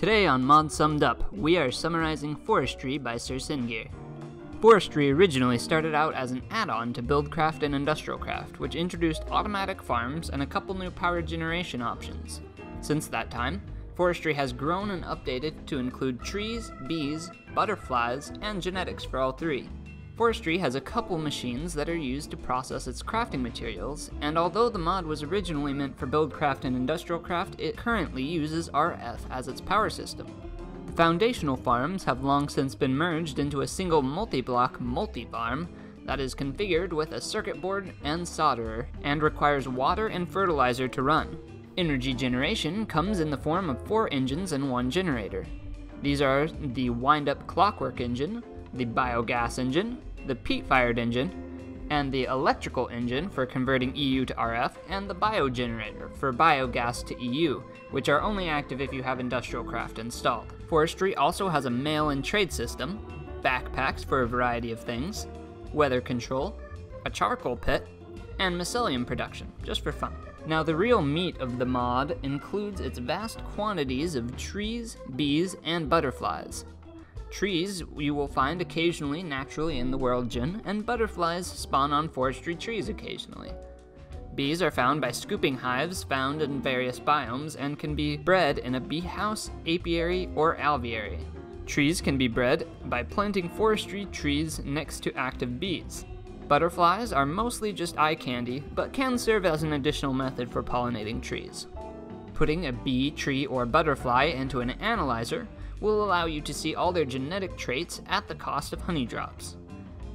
Today on Mod Summed Up, we are summarizing Forestry by Sir Sengir. Forestry originally started out as an add-on to Buildcraft and Industrialcraft, which introduced automatic farms and a couple new power generation options. Since that time, Forestry has grown and updated to include trees, bees, butterflies, and genetics for all three. Forestry has a couple machines that are used to process its crafting materials, and although the mod was originally meant for Buildcraft and Industrialcraft, it currently uses RF as its power system. The foundational farms have long since been merged into a single multi-block multi-farm that is configured with a circuit board and solderer, and requires water and fertilizer to run. Energy generation comes in the form of four engines and one generator. These are the wind-up clockwork engine, the biogas engine, the peat-fired engine, and the electrical engine for converting EU to RF, and the biogenerator for biogas to EU, which are only active if you have Industrialcraft installed. Forestry also has a mail and trade system, backpacks for a variety of things, weather control, a charcoal pit, and mycelium production, just for fun. Now the real meat of the mod includes its vast quantities of trees, bees, and butterflies. Trees you will find occasionally naturally in the world gen, and butterflies spawn on forestry trees occasionally. Bees are found by scooping hives found in various biomes and can be bred in a bee house, apiary, or alveary. Trees can be bred by planting forestry trees next to active bees. Butterflies are mostly just eye candy, but can serve as an additional method for pollinating trees. Putting a bee, tree, or butterfly into an analyzer will allow you to see all their genetic traits at the cost of honey drops.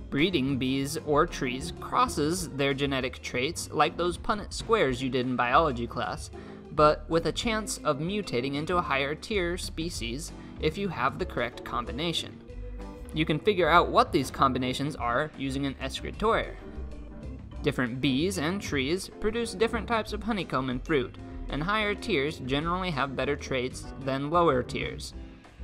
Breeding bees or trees crosses their genetic traits like those Punnett squares you did in biology class, but with a chance of mutating into a higher tier species if you have the correct combination. You can figure out what these combinations are using an escritoire. Different bees and trees produce different types of honeycomb and fruit, and higher tiers generally have better traits than lower tiers.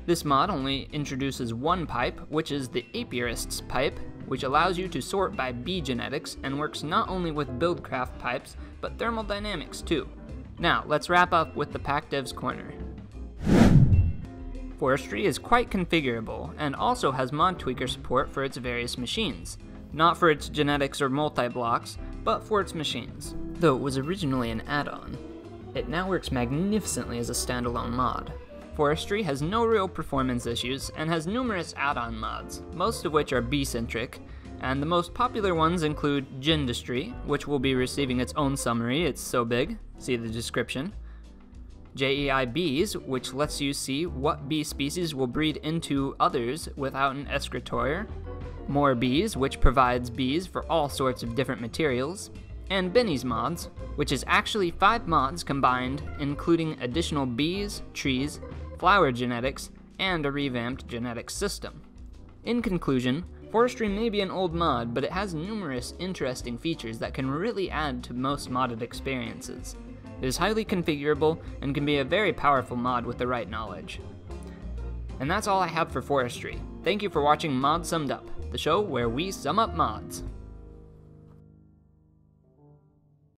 This mod only introduces one pipe, which is the Apiarist's pipe, which allows you to sort by bee genetics and works not only with Buildcraft pipes, but Thermal Dynamics too. Now, let's wrap up with the PackDev's Corner. Forestry is quite configurable and also has mod tweaker support for its various machines. Not for its genetics or multi-blocks, but for its machines. Though it was originally an add-on, it now works magnificently as a standalone mod. Forestry has no real performance issues and has numerous add-on mods, most of which are bee-centric, and the most popular ones include Gendustry, which will be receiving its own summary, it's so big, see the description. JEI Bees, which lets you see what bee species will breed into others without an escritoire. More Bees, which provides bees for all sorts of different materials. And Binnie's Mods, which is actually 5 mods combined, including additional bees, trees, flower genetics, and a revamped genetics system. In conclusion, Forestry may be an old mod, but it has numerous interesting features that can really add to most modded experiences. It is highly configurable and can be a very powerful mod with the right knowledge. And that's all I have for Forestry. Thank you for watching Mod Summed Up, the show where we sum up mods.